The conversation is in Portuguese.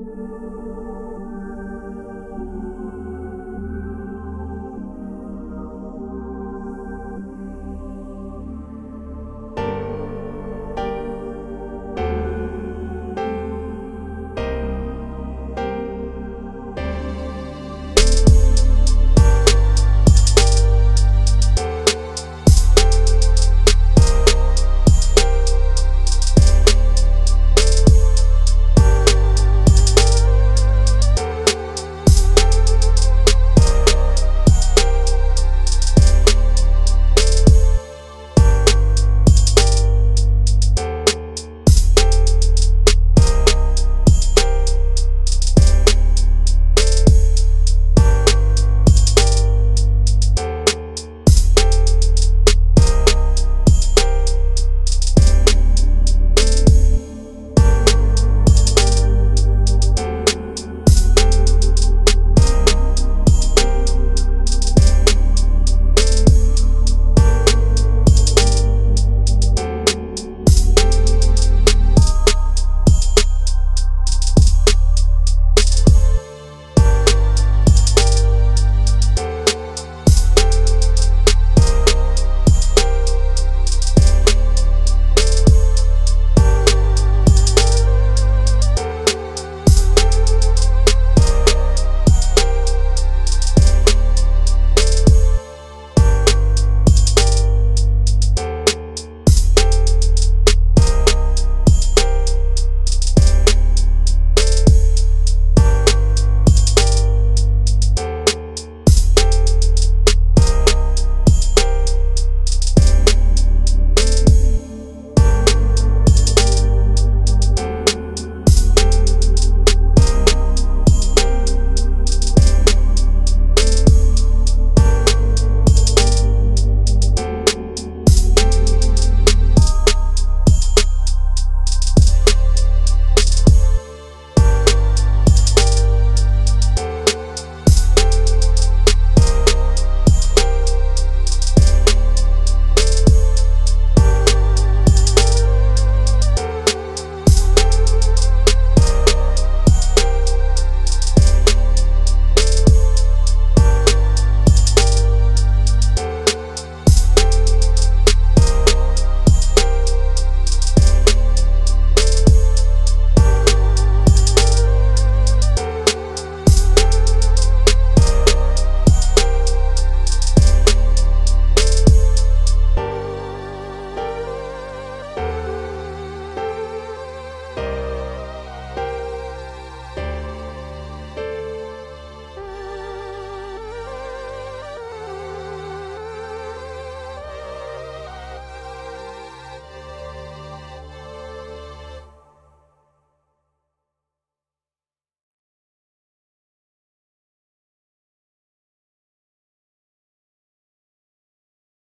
Música